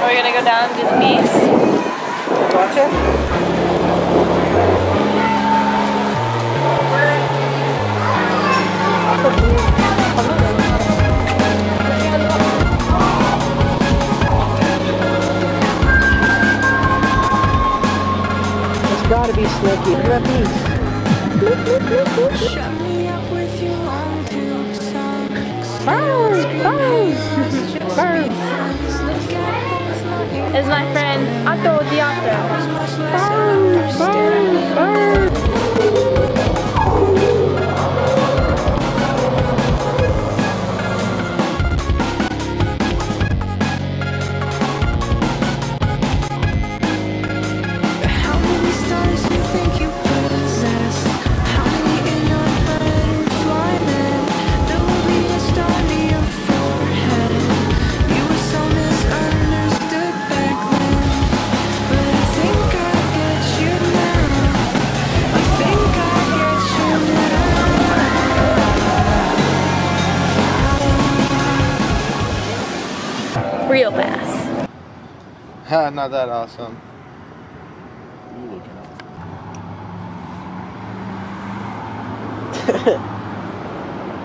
Are gonna go down do the beast? Watch it. It's gotta be Snooky. Look at that Is my friend Real bass. Ha, not that awesome. Ha